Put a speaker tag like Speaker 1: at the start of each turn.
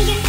Speaker 1: Everybody get